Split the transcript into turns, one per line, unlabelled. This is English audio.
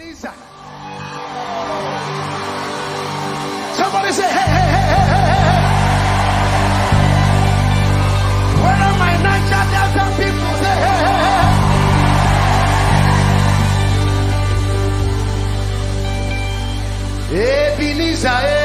Ebenezer. Somebody say, hey, hey, hey, hey, hey, hey. Where are my Niger Delta people? Say, hey, hey, hey, hey. Eh.